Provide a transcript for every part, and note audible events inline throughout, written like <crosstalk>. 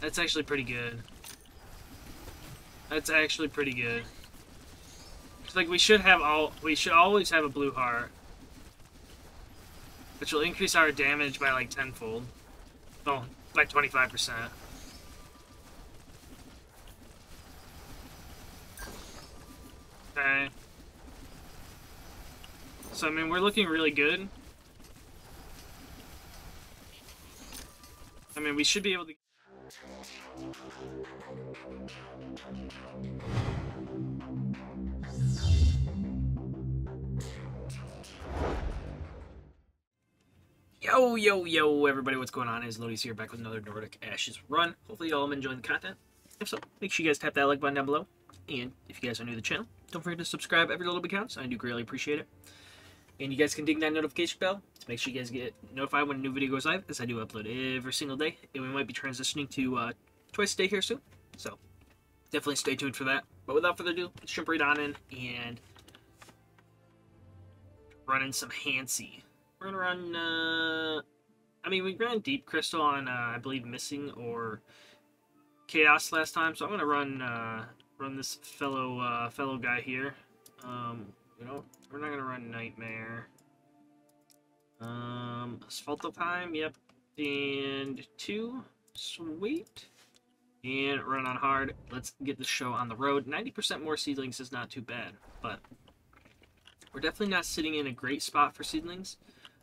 That's actually pretty good. That's actually pretty good. It's like we should have all we should always have a blue heart. Which will increase our damage by like tenfold. Oh, by 25%. Okay. So, I mean, we're looking really good. I mean, we should be able to... Yo, yo, yo, everybody, what's going on? Is Lodious here back with another Nordic Ashes run. Hopefully, y'all have enjoying the content. If so, make sure you guys tap that like button down below. And if you guys are new to the channel, don't forget to subscribe. Every little bit counts. I do greatly appreciate it. And you guys can ding that notification bell to make sure you guys get notified when a new video goes live, as I do upload every single day. And we might be transitioning to uh, twice a day here soon. So, definitely stay tuned for that. But without further ado, let's jump right on in and run in some Hansi. We're gonna run. Uh, I mean, we ran Deep Crystal on, uh, I believe, Missing or Chaos last time, so I'm gonna run uh, run this fellow uh, fellow guy here. Um, you know, we're not gonna run Nightmare. Um, Asphalto time, yep, and two, sweet. And run on hard. Let's get the show on the road. 90% more seedlings is not too bad, but we're definitely not sitting in a great spot for seedlings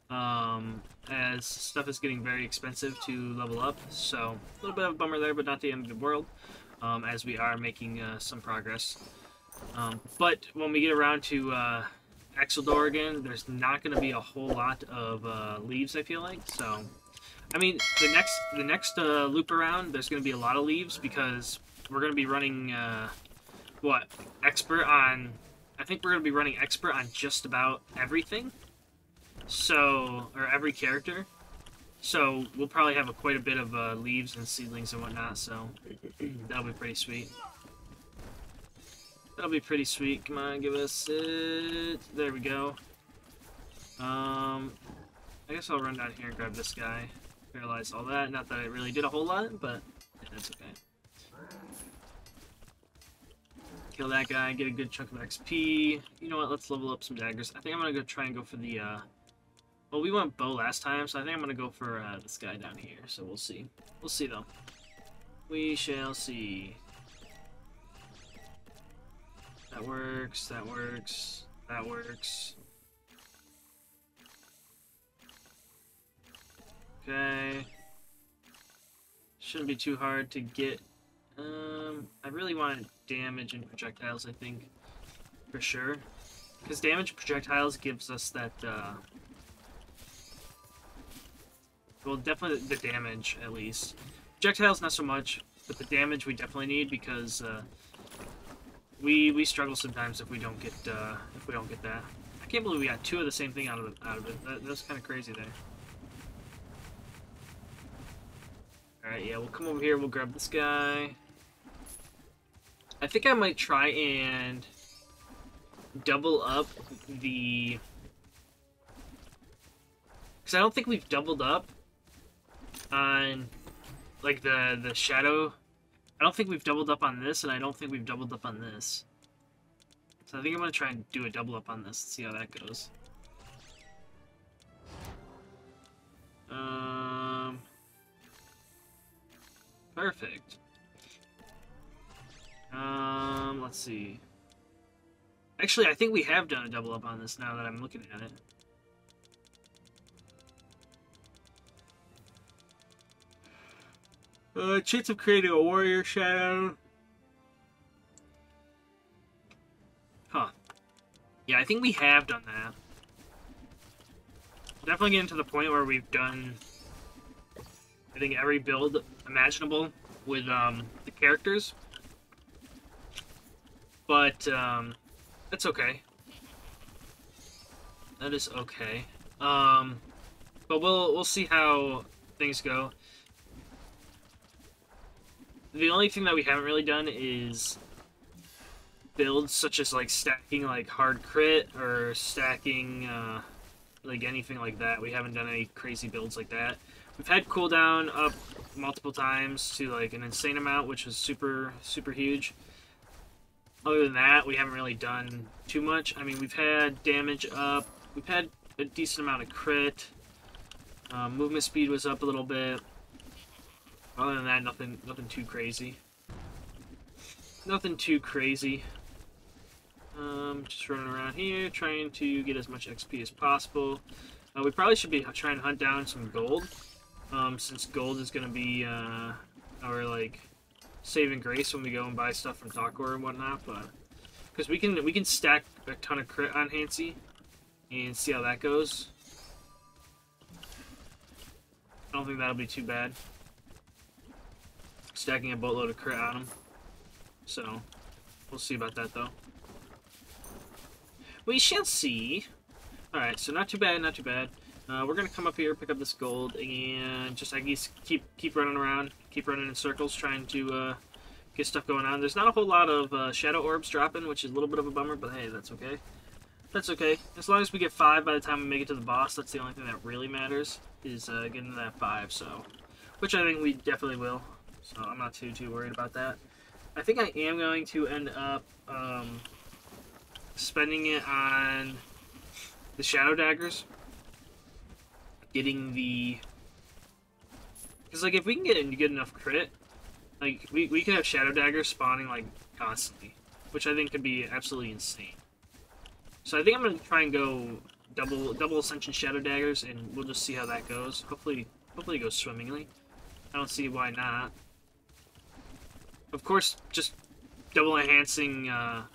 um, as stuff is getting very expensive to level up. So a little bit of a bummer there, but not the end of the world, um, as we are making uh, some progress. Um, but when we get around to uh, Exeldor again, there's not going to be a whole lot of uh, leaves, I feel like. So, I mean, the next the next uh, loop around, there's going to be a lot of leaves because we're going to be running uh, what expert on. I think we're going to be running expert on just about everything. So, or every character. So, we'll probably have a, quite a bit of uh, leaves and seedlings and whatnot, so that'll be pretty sweet. That'll be pretty sweet. Come on, give us it. There we go. Um, I guess I'll run down here and grab this guy. Paralyze all that. Not that I really did a whole lot, but yeah, that's okay. Kill that guy, get a good chunk of XP. You know what, let's level up some daggers. I think I'm gonna go try and go for the, uh, well, we went bow last time, so I think I'm going to go for uh, this guy down here. So we'll see. We'll see, though. We shall see. That works, that works, that works. Okay. Shouldn't be too hard to get. Um, I really want damage and projectiles, I think. For sure. Because damage projectiles gives us that, uh, well, definitely the damage, at least. Projectiles, not so much, but the damage we definitely need because uh, we we struggle sometimes if we don't get uh, if we don't get that. I can't believe we got two of the same thing out of it. Out of it. That, that's kind of crazy there. All right, yeah, we'll come over here. We'll grab this guy. I think I might try and double up the because I don't think we've doubled up on like the the shadow. I don't think we've doubled up on this, and I don't think we've doubled up on this. So I think I'm gonna try and do a double up on this and see how that goes. Um, perfect. Um, let's see. Actually, I think we have done a double up on this now that I'm looking at it. Uh, chance of creating a warrior shadow. Huh. Yeah, I think we have done that. Definitely getting to the point where we've done, I think, every build imaginable with um, the characters. But, um, that's okay. That is okay. Um, but we'll, we'll see how things go the only thing that we haven't really done is builds such as like stacking like hard crit or stacking uh, like anything like that. We haven't done any crazy builds like that. We've had cooldown up multiple times to like an insane amount, which was super super huge. Other than that, we haven't really done too much. I mean, we've had damage up. We've had a decent amount of crit. Uh, movement speed was up a little bit. Other than that, nothing nothing too crazy. Nothing too crazy. Um, just running around here, trying to get as much XP as possible. Uh, we probably should be trying to hunt down some gold, um, since gold is going to be uh, our, like, saving grace when we go and buy stuff from Talkor and whatnot, but... Because we can, we can stack a ton of crit on Hansi, and see how that goes. I don't think that'll be too bad. Stacking a boatload of crit on him. So, we'll see about that, though. We shall see. Alright, so not too bad, not too bad. Uh, we're gonna come up here, pick up this gold, and just, I guess, keep keep running around, keep running in circles, trying to uh, get stuff going on. There's not a whole lot of uh, shadow orbs dropping, which is a little bit of a bummer, but hey, that's okay. That's okay. As long as we get five by the time we make it to the boss, that's the only thing that really matters, is uh, getting to that five, so... Which I think we definitely will, so I'm not too, too worried about that. I think I am going to end up... Um, spending it on the Shadow Daggers. Getting the... Because, like, if we can get in get enough crit, like, we, we can have Shadow Daggers spawning, like, constantly. Which I think could be absolutely insane. So I think I'm going to try and go double double Ascension Shadow Daggers, and we'll just see how that goes. Hopefully, hopefully it goes swimmingly. I don't see why not. Of course, just double enhancing uh,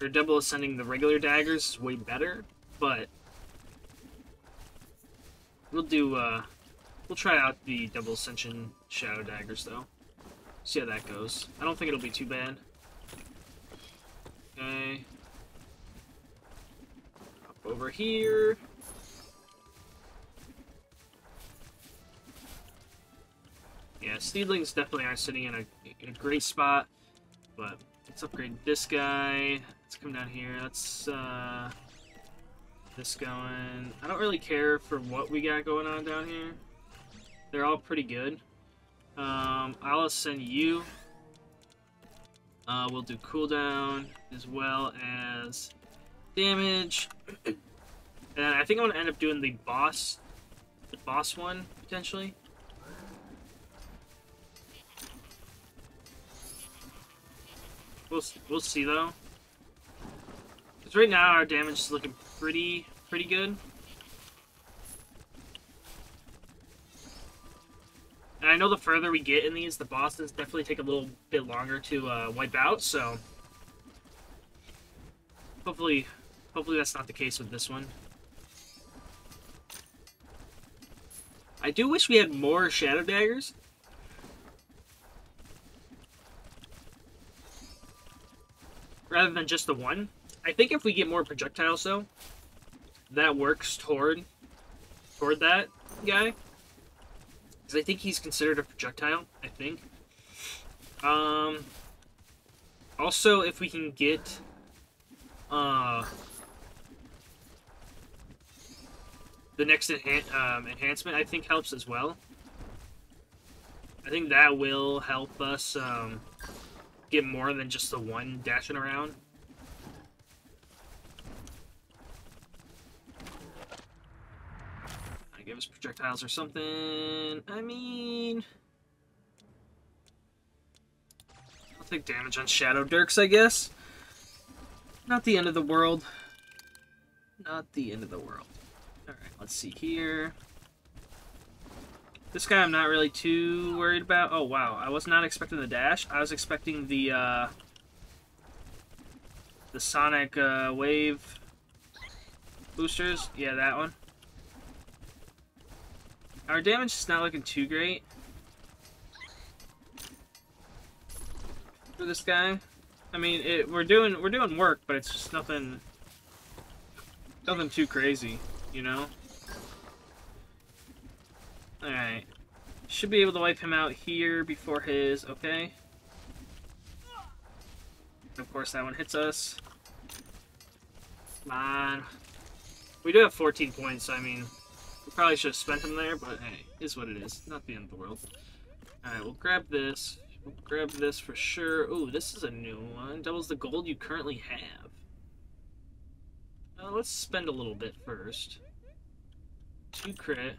or double ascending the regular daggers is way better, but we'll do, uh, we'll try out the double ascension shadow daggers, though. See how that goes. I don't think it'll be too bad. Okay. Up over here. Yeah, Seedlings definitely are sitting in a, in a great spot, but let's upgrade this guy. Let's come down here. Let's, uh, this going. I don't really care for what we got going on down here. They're all pretty good. Um, I'll send you. Uh, we'll do cooldown as well as damage. <clears throat> and I think I'm gonna end up doing the boss, the boss one potentially. We'll we'll see though. Because right now our damage is looking pretty, pretty good. And I know the further we get in these, the bosses definitely take a little bit longer to uh, wipe out, so... Hopefully, hopefully that's not the case with this one. I do wish we had more Shadow Daggers. Rather than just the one. I think if we get more projectiles, though, that works toward toward that guy. Because I think he's considered a projectile, I think. Um, also, if we can get... Uh, the next enhan um, enhancement, I think, helps as well. I think that will help us um, get more than just the one dashing around. I give us projectiles or something. I mean... I'll take damage on Shadow Dirks, I guess. Not the end of the world. Not the end of the world. Alright, let's see here. This guy I'm not really too worried about. Oh, wow. I was not expecting the dash. I was expecting the, uh... The Sonic, uh, Wave boosters. Yeah, that one. Our damage is not looking too great. For this guy. I mean, it, we're doing we're doing work, but it's just nothing nothing too crazy, you know? Alright. Should be able to wipe him out here before his, okay. Of course, that one hits us. Come on. We do have 14 points, I mean, We Probably should have spent them there, but hey, is what it is. Not the end of the world. Alright, we'll grab this. We'll grab this for sure. Ooh, this is a new one. Doubles the gold you currently have. Uh, let's spend a little bit first. Two crit.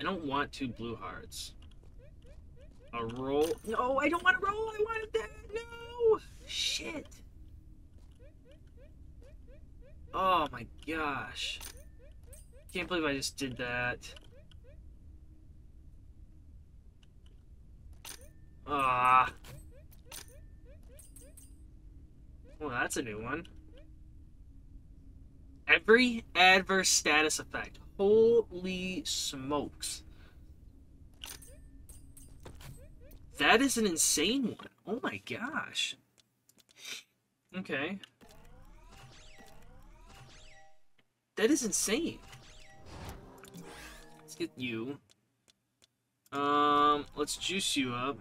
I don't want two blue hearts. A roll. No, I don't want to roll. I wanted that. No. Shit. Oh my gosh. Can't believe I just did that. Ah. Well, that's a new one. Every adverse status effect. Holy smokes. That is an insane one. Oh my gosh. Okay. That is insane. Let's get you. Um, let's juice you up.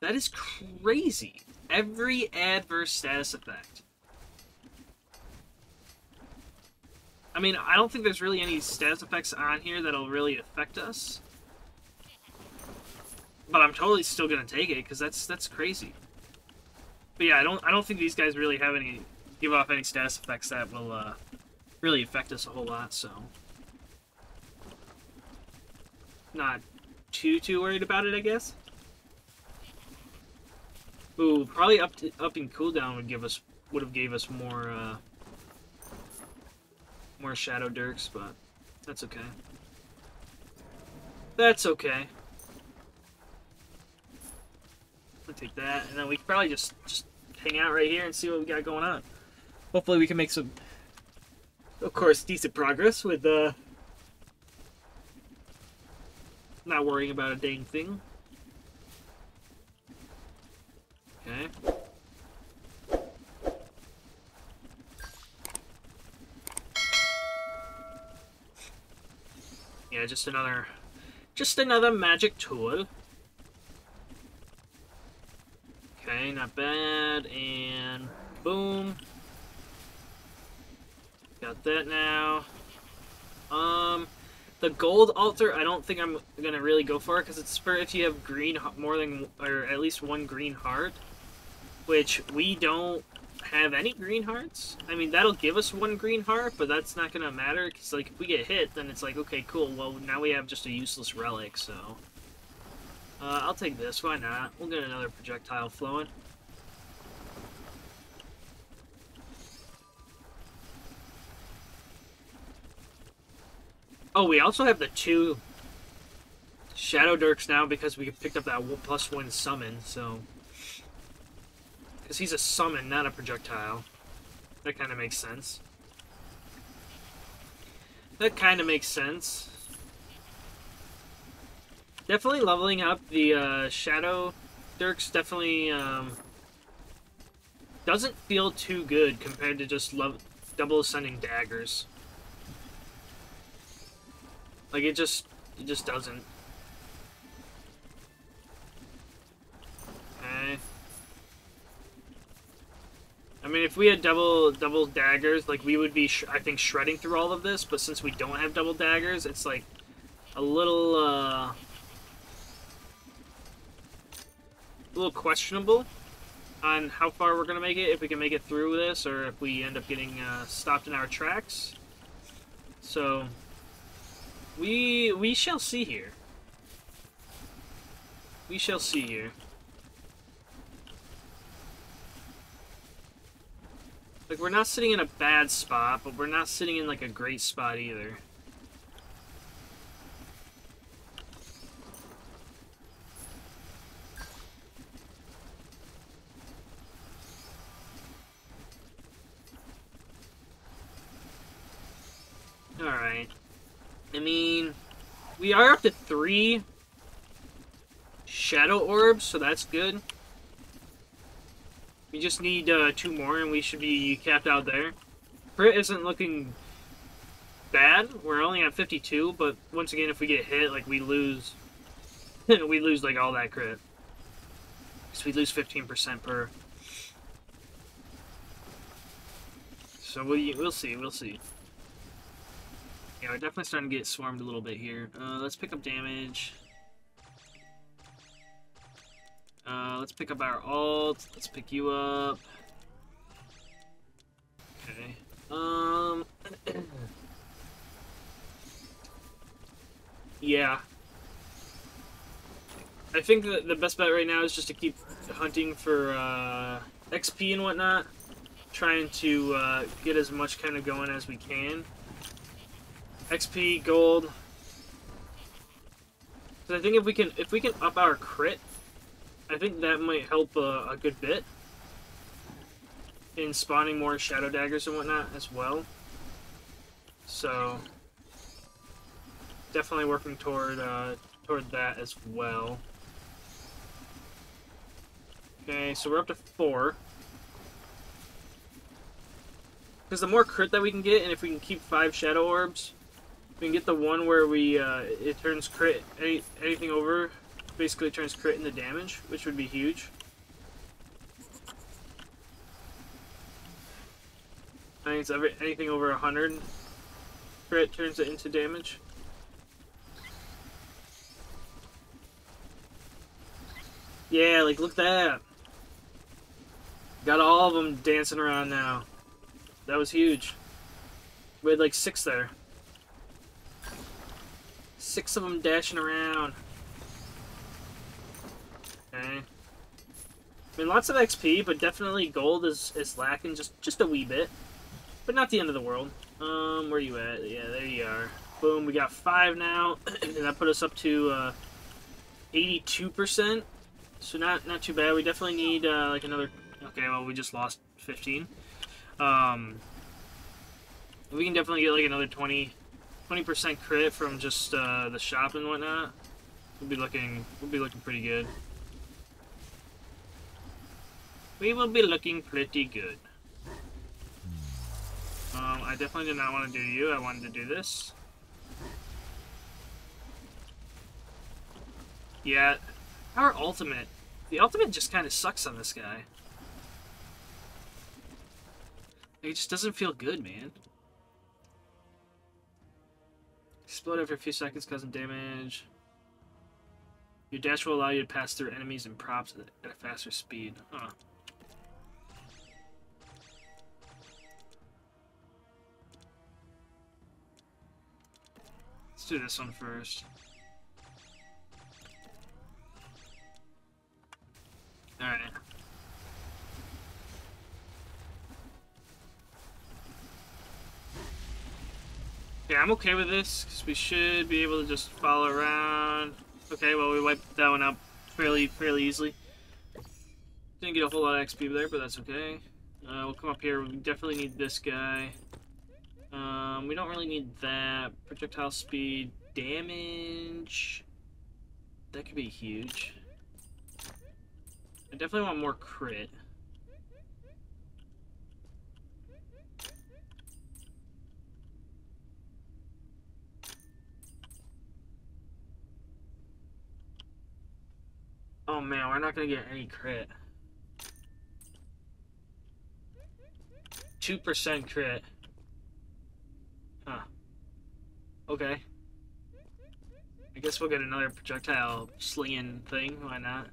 That is crazy. Every adverse status effect. I mean, I don't think there's really any status effects on here that'll really affect us. But I'm totally still gonna take it because that's that's crazy. But yeah, I don't I don't think these guys really have any give off any status effects that will uh, really affect us a whole lot. So not too too worried about it, I guess. Ooh, probably up to, upping cooldown would give us would have gave us more uh, more shadow dirks, but that's okay. That's okay. I'll take that, and then we probably just just hang out right here and see what we got going on. Hopefully, we can make some, of course, decent progress with uh, not worrying about a dang thing. Okay. Yeah, just another, just another magic tool. Okay, not bad. And boom. Got that now. Um, the gold altar, I don't think I'm gonna really go for it because it's for if you have green more than or at least one green heart, which we don't have any green hearts. I mean, that'll give us one green heart, but that's not gonna matter because like if we get hit, then it's like okay, cool. Well, now we have just a useless relic, so. Uh, I'll take this, why not? We'll get another projectile flowing. Oh, we also have the two Shadow Dirks now because we picked up that plus one summon, so... Because he's a summon, not a projectile. That kind of makes sense. That kind of makes sense. Definitely leveling up the uh, Shadow Dirks definitely um, doesn't feel too good compared to just love double ascending daggers. Like it just it just doesn't. Okay. I mean, if we had double double daggers, like we would be, I think, shredding through all of this. But since we don't have double daggers, it's like a little. Uh, a little questionable on how far we're to make it, if we can make it through this, or if we end up getting uh, stopped in our tracks. So, we we shall see here. We shall see here. Like, we're not sitting in a bad spot, but we're not sitting in, like, a great spot either. Alright. I mean, we are up to three shadow orbs, so that's good. We just need uh, two more, and we should be capped out there. Crit isn't looking bad. We're only at 52, but once again, if we get hit, like, we lose... <laughs> we lose, like, all that crit. So we lose 15% per... So we, we'll see, we'll see. Yeah, we're definitely starting to get swarmed a little bit here. Uh, let's pick up damage. Uh, let's pick up our alt. Let's pick you up. Okay. Um. <clears throat> yeah. I think that the best bet right now is just to keep hunting for uh, XP and whatnot. Trying to uh, get as much kind of going as we can. XP, gold. Because I think if we can if we can up our crit, I think that might help uh, a good bit in spawning more shadow daggers and whatnot as well. So definitely working toward uh, toward that as well. Okay, so we're up to four. Because the more crit that we can get, and if we can keep five shadow orbs, we can get the one where we uh, it turns crit any, anything over basically turns crit into damage, which would be huge. I think it's every, anything over 100 crit turns it into damage. Yeah, like, look at that. Got all of them dancing around now. That was huge. We had like six there. Six of them dashing around. Okay. I mean, lots of XP, but definitely gold is, is lacking just, just a wee bit. But not the end of the world. Um, where you at? Yeah, there you are. Boom, we got five now. <clears throat> and that put us up to uh, 82%. So not not too bad. We definitely need uh, like another... Okay, well, we just lost 15. Um, we can definitely get like another 20 20% crit from just uh, the shop and whatnot. We'll be looking we'll be looking pretty good. We will be looking pretty good. Um, I definitely did not want to do you. I wanted to do this. Yeah, our ultimate. The ultimate just kind of sucks on this guy. It just doesn't feel good, man. Explode after a few seconds, causing damage. Your dash will allow you to pass through enemies and props at a faster speed. Huh. Do this one first. Alright. Yeah, I'm okay with this, because we should be able to just follow around. Okay, well, we wiped that one out fairly fairly easily. Didn't get a whole lot of XP there, but that's okay. Uh, we'll come up here. We definitely need this guy. Um, we don't really need that. Projectile speed, damage. That could be huge. I definitely want more crit. Oh man, we're not gonna get any crit. 2% crit. Huh. Okay. I guess we'll get another projectile slinging thing. Why not?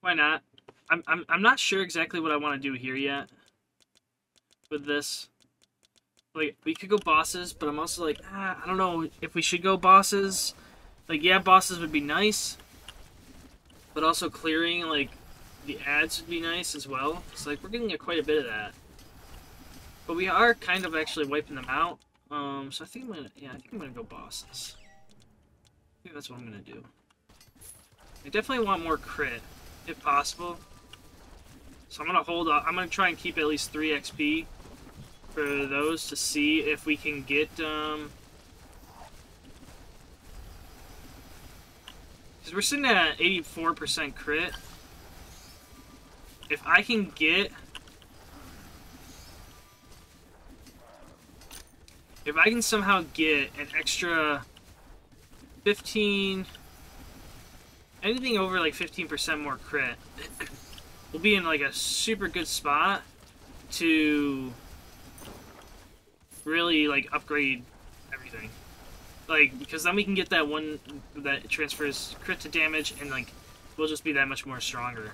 Why not? I'm, I'm, I'm not sure exactly what I want to do here yet. With this. Like, we could go bosses, but I'm also like, ah, I don't know if we should go bosses. Like, yeah, bosses would be nice. But also clearing, like, the ads would be nice as well. It's like, we're getting a, quite a bit of that. But we are kind of actually wiping them out. Um, so I think I'm gonna, yeah, I think I'm gonna go bosses. I think that's what I'm gonna do. I definitely want more crit, if possible. So I'm gonna hold up, I'm gonna try and keep at least 3 XP for those to see if we can get, um, Because we're sitting at 84% crit. If I can get... If I can somehow get an extra 15... Anything over like 15% more crit, <coughs> we'll be in like a super good spot to really like upgrade everything. Like, because then we can get that one that transfers crit to damage, and, like, we'll just be that much more stronger.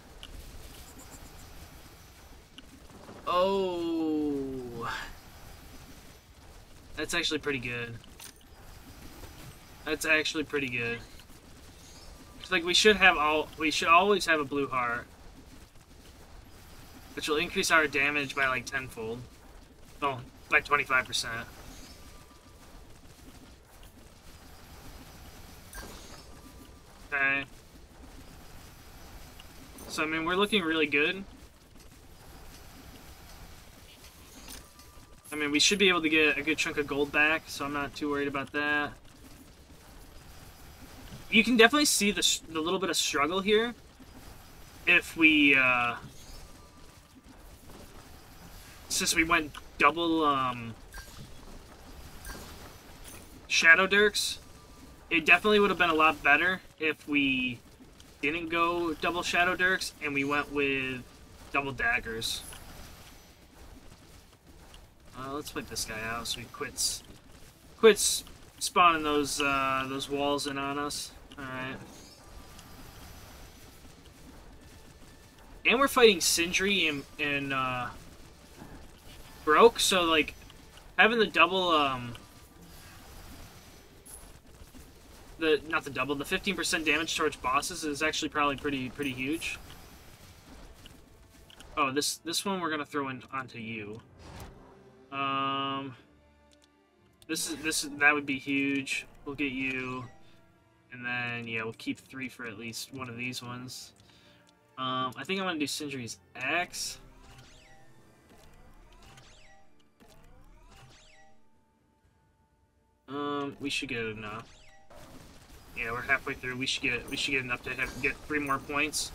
Oh... That's actually pretty good. That's actually pretty good. It's like we should have all we should always have a blue heart. Which will increase our damage by like tenfold. Oh, by 25%. Okay. So, I mean, we're looking really good. Mean, we should be able to get a good chunk of gold back, so I'm not too worried about that. You can definitely see the, the little bit of struggle here if we, uh, since we went double, um, Shadow Dirks, it definitely would have been a lot better if we didn't go double Shadow Dirks and we went with double Daggers. Uh, let's put this guy out so he quits quits spawning those uh, those walls in on us. All right. And we're fighting Sindri and, and uh, Brokkr, so like having the double um the not the double, the 15% damage towards bosses is actually probably pretty pretty huge. Oh, this this one we're gonna throw in onto you. Um, this is this is that would be huge. We'll get you, and then yeah, we'll keep three for at least one of these ones. Um, I think I'm gonna do Sindri's Axe. Um, we should get enough. Yeah, we're halfway through. We should get we should get enough to have, get three more points.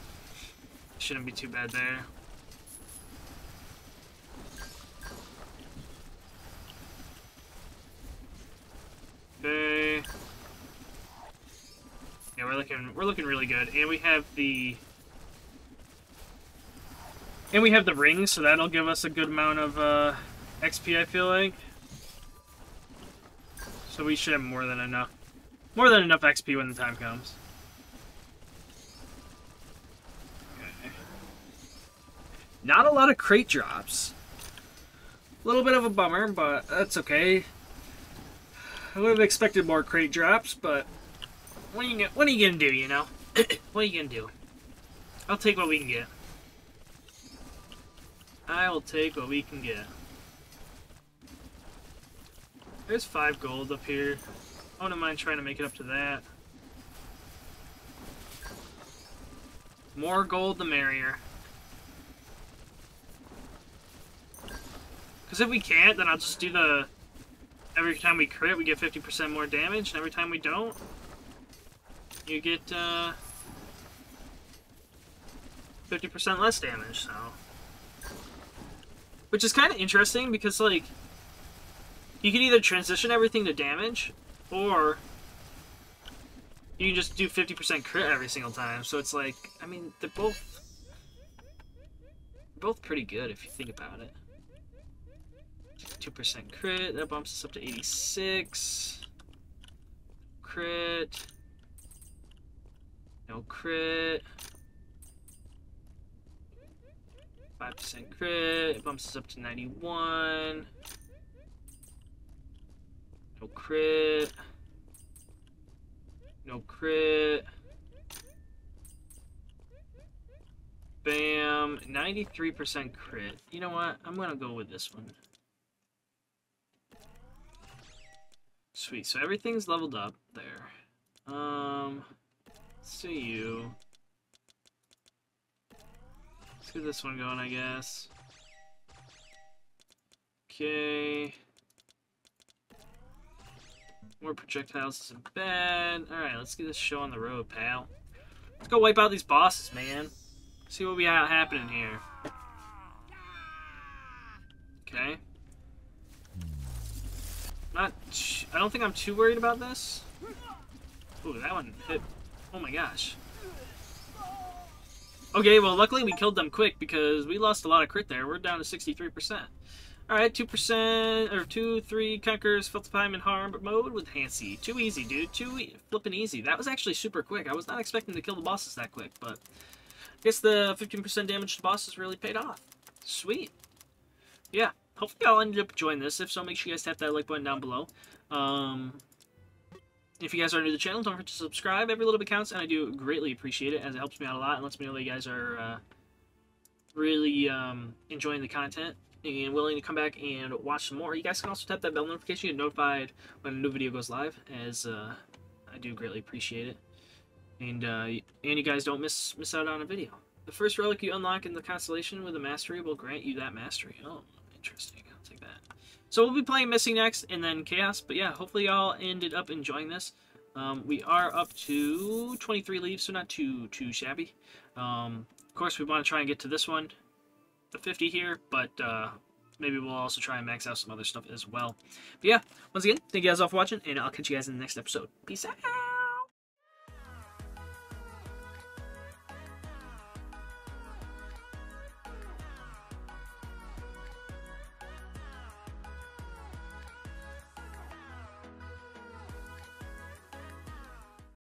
Shouldn't be too bad there. Okay. Yeah, we're looking we're looking really good, and we have the and we have the ring, so that'll give us a good amount of uh, XP. I feel like. So we should have more than enough, more than enough XP when the time comes. Okay. Not a lot of crate drops. A little bit of a bummer, but that's okay. I would have expected more crate drops, but what are you what are you gonna do? You know, <coughs> what are you gonna do? I'll take what we can get. I will take what we can get. There's five gold up here. I wouldn't mind trying to make it up to that. More gold, the merrier. Because if we can't, then I'll just do the every time we crit, we get 50% more damage, and every time we don't, you get 50% uh, less damage, so... Which is kind of interesting, because, like, you can either transition everything to damage, or you can just do 50% crit every single time, so it's like, I mean, they're both... both pretty good, if you think about it. 2% crit. That bumps us up to 86. Crit. No crit. 5% crit. It bumps us up to 91. No crit. No crit. Bam. 93% crit. You know what? I'm going to go with this one. Sweet, so everything's leveled up there. Um, see you. Let's get this one going, I guess. Okay. More projectiles isn't bad. Alright, let's get this show on the road, pal. Let's go wipe out these bosses, man. See what we got happening here. Okay. Not, I don't think I'm too worried about this. Ooh, that one hit. Oh my gosh. Okay, well, luckily we killed them quick because we lost a lot of crit there. We're down to 63%. Alright, 2%, or 2, 3 conquers Feltepime in harm mode with Hansi. Too easy, dude. Too e flipping easy. That was actually super quick. I was not expecting to kill the bosses that quick, but I guess the 15% damage to bosses really paid off. Sweet. Yeah, hopefully y'all ended up enjoying this. If so, make sure you guys tap that like button down below. Um, if you guys are new to the channel, don't forget to subscribe. Every little bit counts, and I do greatly appreciate it, as it helps me out a lot and lets me know that you guys are uh, really um, enjoying the content and willing to come back and watch some more. You guys can also tap that bell notification to get notified when a new video goes live, as uh, I do greatly appreciate it. And uh, and you guys don't miss miss out on a video. The first relic you unlock in the constellation with a mastery will grant you that mastery. Oh, interesting. So we'll be playing Missing next, and then Chaos. But yeah, hopefully y'all ended up enjoying this. Um, we are up to 23 leaves, so not too too shabby. Um, of course, we want to try and get to this one the 50 here, but uh, maybe we'll also try and max out some other stuff as well. But yeah, once again, thank you guys all for watching, and I'll catch you guys in the next episode. Peace out!